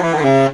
Thank you.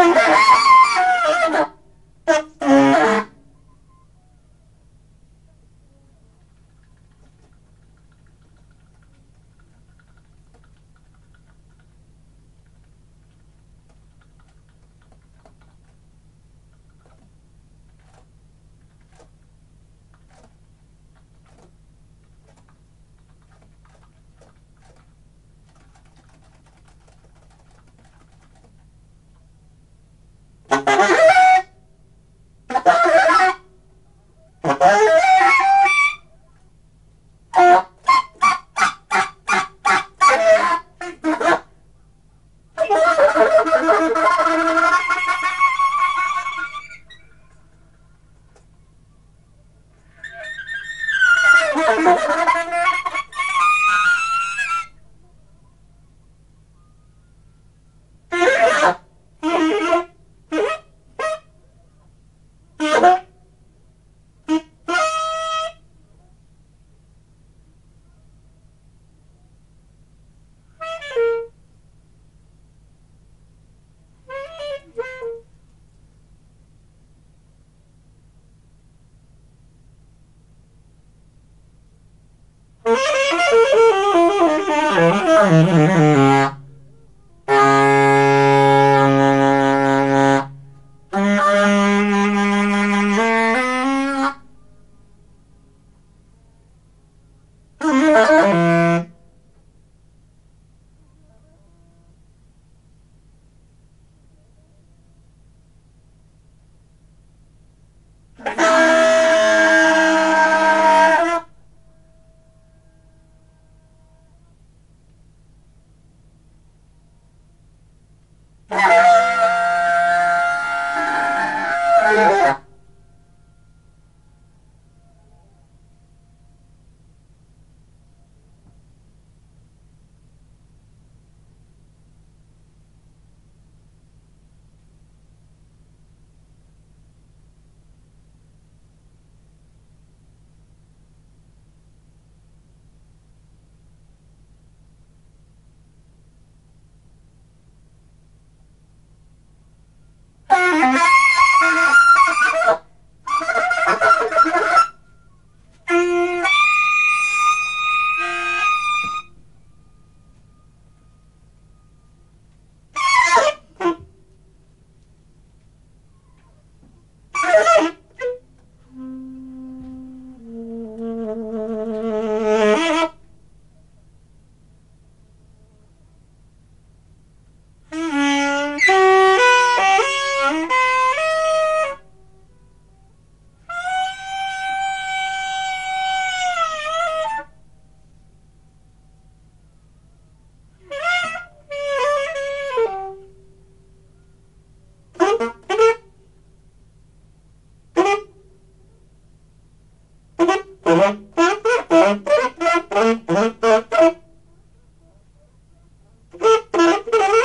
Oh,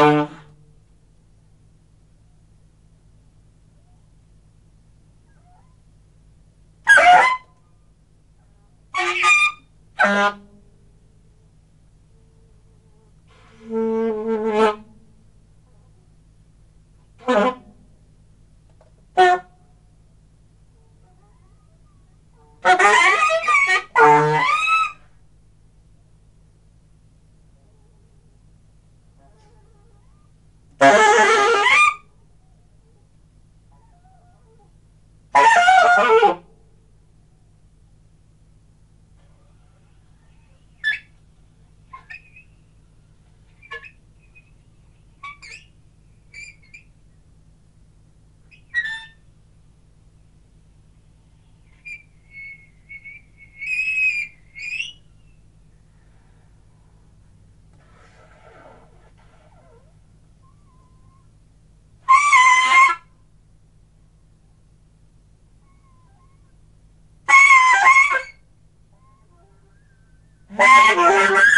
đâu Bye-bye. À. Oh! Bye.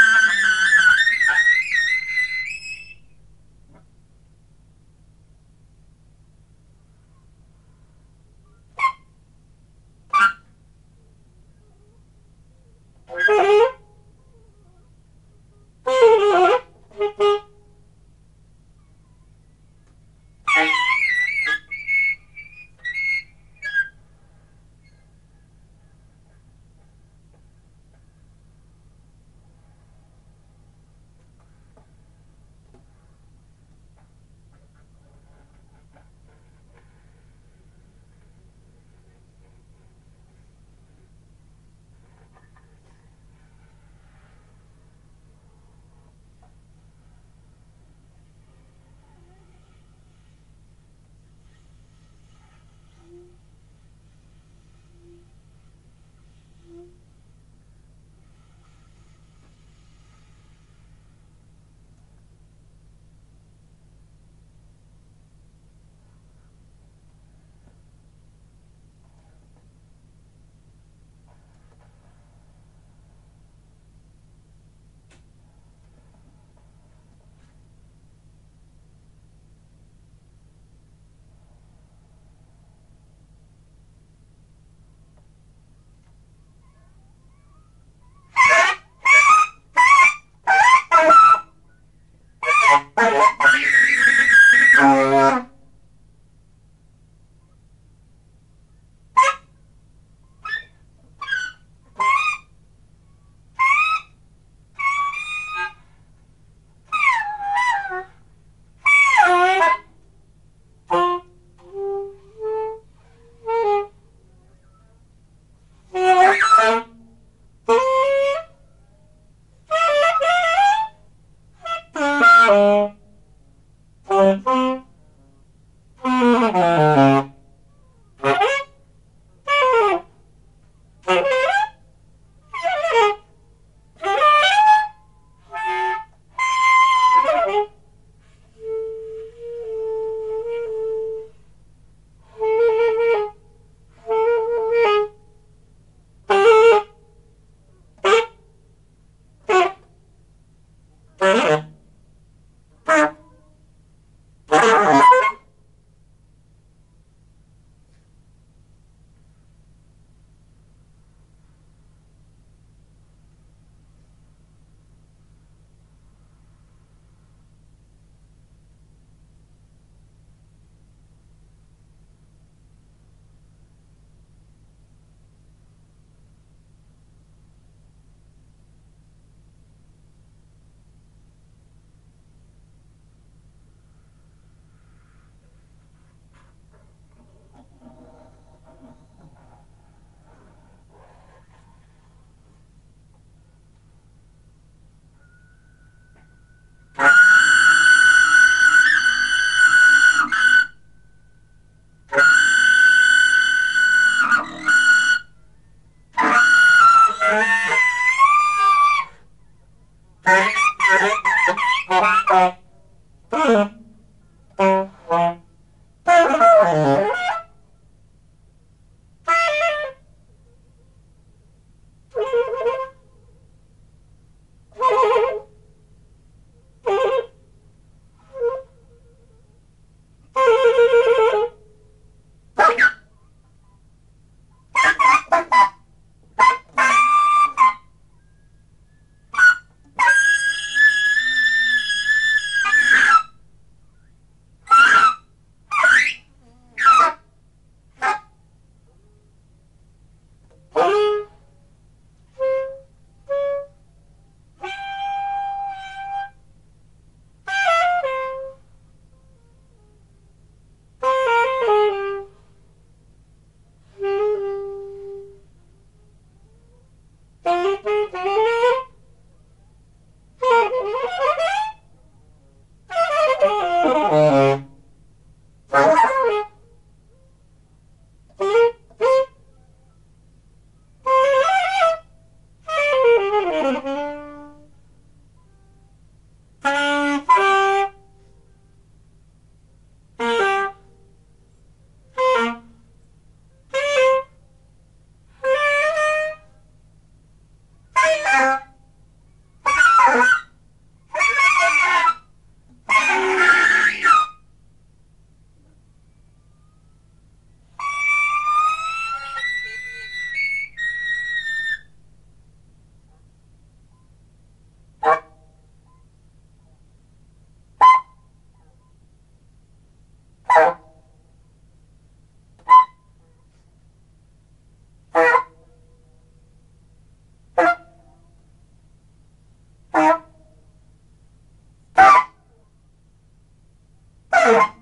Bye.